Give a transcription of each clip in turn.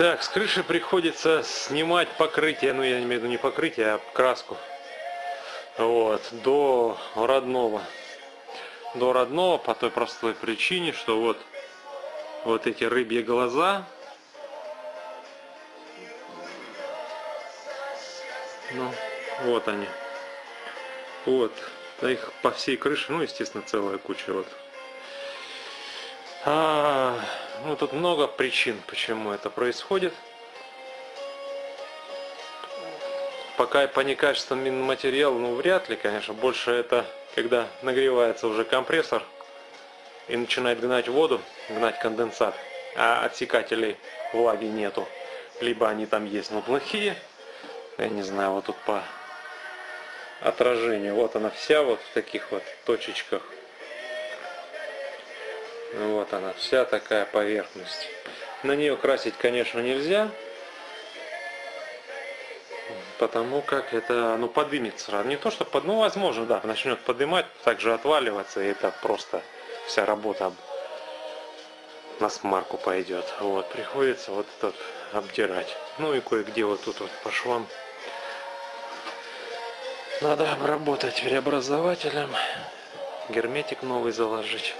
Так, с крыши приходится снимать покрытие, ну я не имею в виду не покрытие, а краску. Вот, до родного. До родного по той простой причине, что вот, вот эти рыбьи глаза, ну, вот они. Вот, их по всей крыше, ну, естественно, целая куча вот. А, ну, тут много причин, почему это происходит. Пока по некачественному материалу, ну, вряд ли, конечно. Больше это, когда нагревается уже компрессор и начинает гнать воду, гнать конденсат, а отсекателей влаги нету. Либо они там есть, но плохие. Я не знаю, вот тут по отражению. Вот она вся вот в таких вот точечках. Вот она, вся такая поверхность. На нее красить, конечно, нельзя, потому как это, ну, поднимется. Не то, что под, ну, возможно, да, начнет поднимать, также отваливаться, и это просто вся работа на смарку пойдет. Вот, приходится вот этот обдирать. Ну и кое-где вот тут вот по швам надо обработать преобразователем, герметик новый заложить.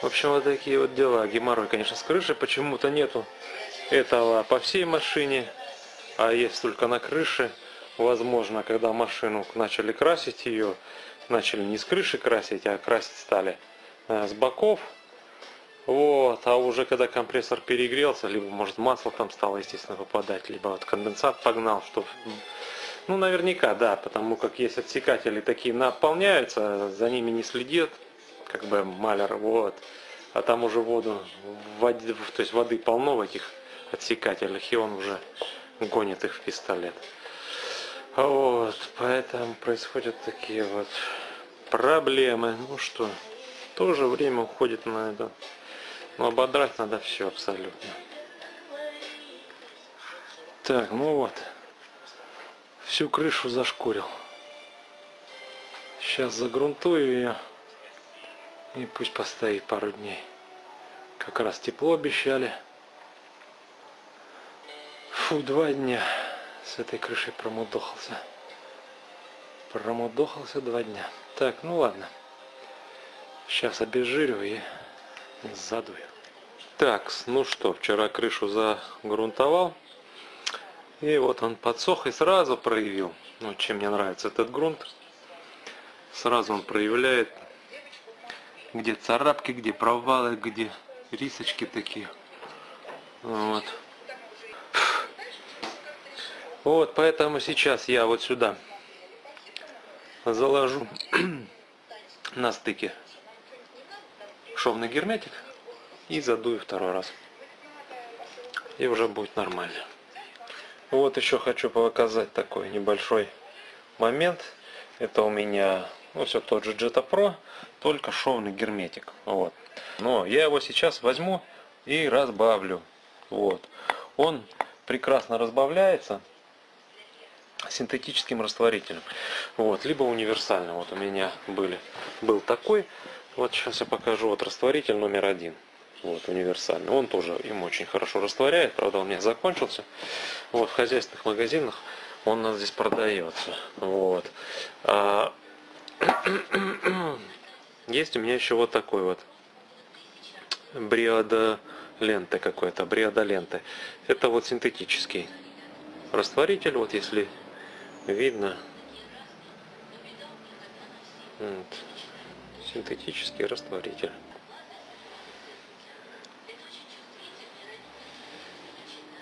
В общем, вот такие вот дела. Геморрой, конечно, с крыши почему-то нету этого по всей машине, а есть только на крыше. Возможно, когда машину начали красить ее, начали не с крыши красить, а красить стали э, с боков. Вот, а уже когда компрессор перегрелся, либо может масло там стало, естественно, попадать, либо вот конденсат погнал, что ну, наверняка, да, потому как есть отсекатели такие наполняются, за ними не следят, как бы маляр, вот. А там уже воду, воды, то есть воды полно в этих отсекателях, и он уже гонит их в пистолет. Вот, поэтому происходят такие вот проблемы. Ну что, тоже время уходит на это. Но ободрать надо все абсолютно. Так, ну вот. Всю крышу зашкурил. Сейчас загрунтую ее. И пусть постоит пару дней. Как раз тепло обещали. Фу, два дня с этой крышей промудохался. Промудохался два дня. Так, ну ладно. Сейчас обезжирю и задую. Так, ну что, вчера крышу загрунтовал. И вот он подсох и сразу проявил. Ну, чем мне нравится этот грунт. Сразу он проявляет где царапки, где провалы, где рисочки такие. Вот. Вот, поэтому сейчас я вот сюда заложу на стыке шовный герметик и задую второй раз. И уже будет нормально. Вот еще хочу показать такой небольшой момент. Это у меня ну, все тот же Jetta Pro, только шовный герметик. Вот. Но я его сейчас возьму и разбавлю. Вот. Он прекрасно разбавляется синтетическим растворителем. Вот. Либо универсальным. Вот у меня были, был такой. Вот сейчас я покажу вот растворитель номер один. Вот, универсальный. Он тоже им очень хорошо растворяет. Правда, он у меня закончился. Вот, в хозяйственных магазинах он у нас здесь продается. Вот. А есть у меня еще вот такой вот бриода ленты какой-то, бриода ленты. Это вот синтетический растворитель, вот если видно. Вот. Синтетический растворитель.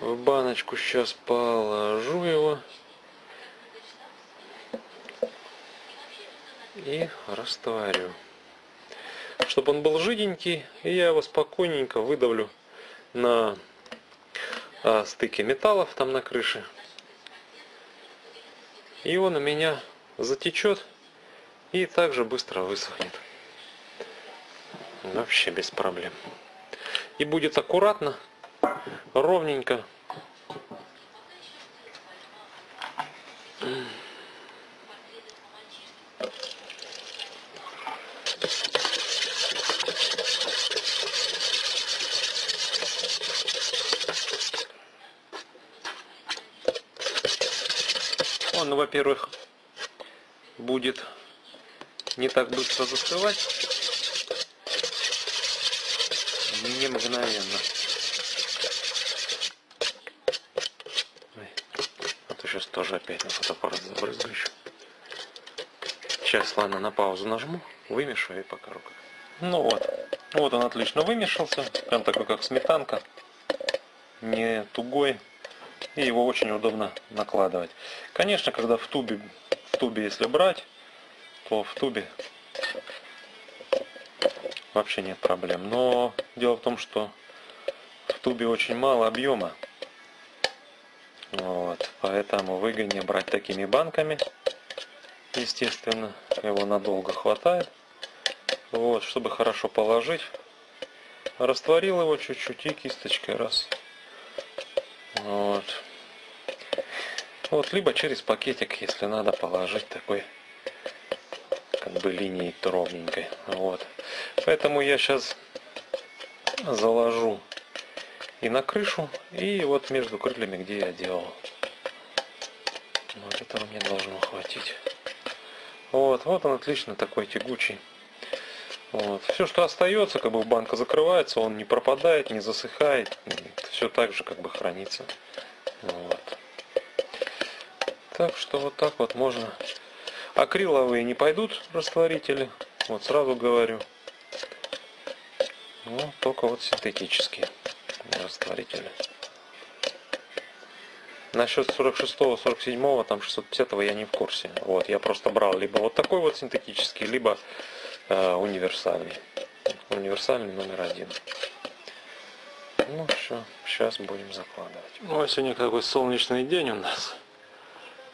В баночку сейчас положу его. И растворю. Чтобы он был жиденький, я его спокойненько выдавлю на а, стыке металлов там на крыше. И он у меня затечет и также быстро высохнет. Вообще без проблем. И будет аккуратно, ровненько. Он, во-первых, будет не так быстро застывать, не мгновенно. Ой, а то сейчас тоже опять на фотоаппарат забрызгаю еще. Сейчас, ладно, на паузу нажму, вымешиваю и покажу как. Ну вот, вот он отлично вымешался, прям такой как сметанка, не тугой, и его очень удобно накладывать. Конечно, когда в тубе, в тубе если брать, то в тубе вообще нет проблем. Но дело в том, что в тубе очень мало объема. Вот, поэтому выгоднее брать такими банками, естественно, его надолго хватает. Вот, чтобы хорошо положить. Растворил его чуть-чуть и кисточкой раз. Вот. Вот, либо через пакетик, если надо положить такой как бы линией ровненькой. Вот. Поэтому я сейчас заложу и на крышу, и вот между крыльями, где я делал. Вот этого мне должно хватить. Вот, вот он отлично такой тягучий. Вот. Все, что остается, как бы банка закрывается, он не пропадает, не засыхает, все так же как бы хранится. Вот. Так что вот так вот можно. Акриловые не пойдут растворители, вот сразу говорю. Ну, только вот синтетические растворители. Насчет 46-го, 47-го, там 650-го я не в курсе. Вот, я просто брал либо вот такой вот синтетический, либо универсальный. Универсальный номер один. Ну все, сейчас будем закладывать. Ну а сегодня какой солнечный день у нас.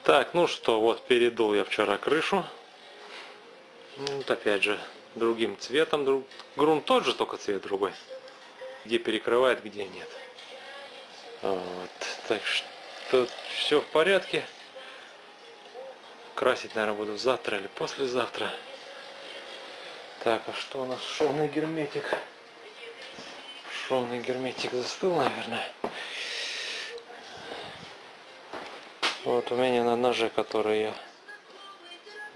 Так, ну что, вот передул я вчера крышу. Вот опять же, другим цветом. Друг... Грунт тот же, только цвет другой. Где перекрывает, где нет. Вот. Так что все в порядке. Красить, наверное, буду завтра или послезавтра. Так, а что у нас? Шовный герметик. Шовный герметик застыл, наверное. Вот у меня на ноже, который я...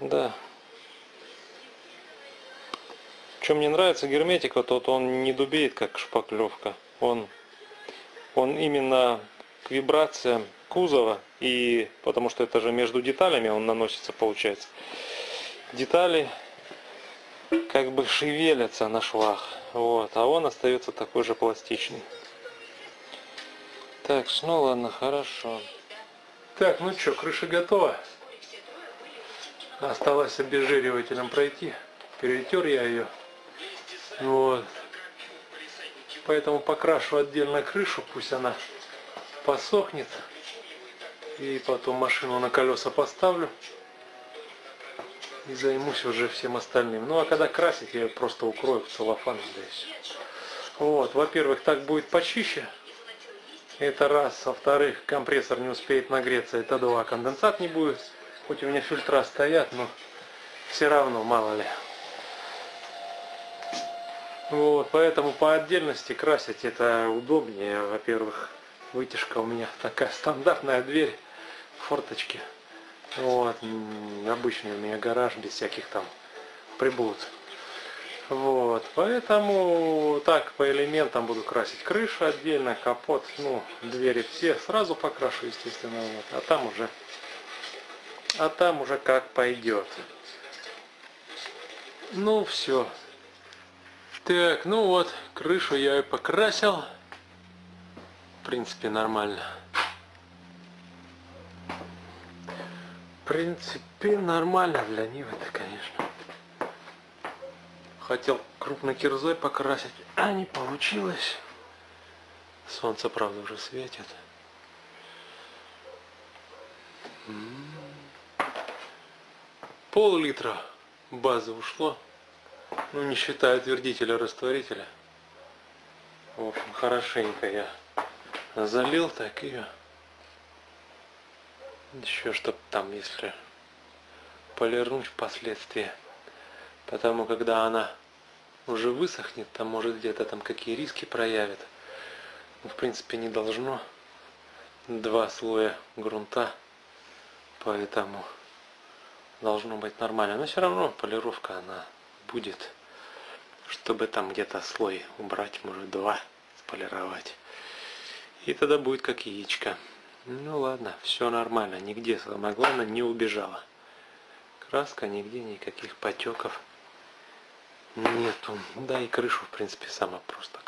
Да. Что мне нравится герметика, тот он не дубеет, как шпаклевка. Он, он именно к вибрациям кузова и потому что это же между деталями он наносится получается детали как бы шевелятся на швах. Вот, а он остается такой же пластичный. Так, ну ладно, хорошо. Так, ну что, крыша готова. Осталось обезжиривателем пройти. Перетер я ее. Вот. Поэтому покрашу отдельно крышу, пусть она посохнет. И потом машину на колеса поставлю и займусь уже всем остальным. Ну а когда красить, я просто укрою в целлофан здесь. Вот, во-первых, так будет почище. Это раз. Во-вторых, компрессор не успеет нагреться. Это два. Конденсат не будет. Хоть у меня фильтра стоят, но все равно, мало ли. Вот, поэтому по отдельности красить это удобнее. Во-первых, вытяжка у меня такая стандартная дверь, форточки. Вот, обычный у меня гараж без всяких там приблуд. Вот, поэтому так по элементам буду красить крышу отдельно, капот, ну, двери все сразу покрашу, естественно, вот, а там уже, а там уже как пойдет. Ну, все. Так, ну вот, крышу я и покрасил. В принципе, нормально. Принципе, нормально для Нивы-то, конечно. Хотел крупной кирзой покрасить, а не получилось. Солнце, правда, уже светит. Пол-литра базы ушло. Ну, не считая твердителя-растворителя. В общем, хорошенько я залил так ее еще чтоб там если полирнуть впоследствии потому когда она уже высохнет там может где-то там какие риски проявит ну, в принципе не должно два слоя грунта Поэтому должно быть нормально. Но все равно полировка она будет. Чтобы там где-то слой убрать, может два сполировать. И тогда будет как яичко. Ну ладно, все нормально. Нигде, самое главное, не убежала. Краска, нигде никаких потеков нету. Да и крышу, в принципе, сама просто